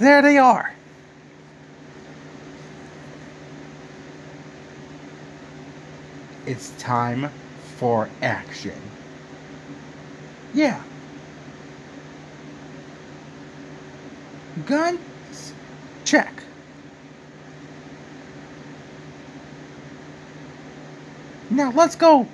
there they are. It's time for action. Yeah. Guns? Check. Now let's go